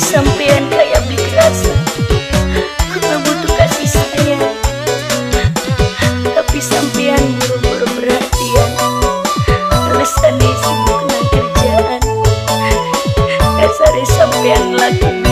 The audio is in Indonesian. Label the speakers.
Speaker 1: sampean kayak biasa Aku butuh kasih sayang. Tapi sampean buru-buru perhatian. Alasannya sibuk dengan kerjaan. Dasarnya sampean lagi.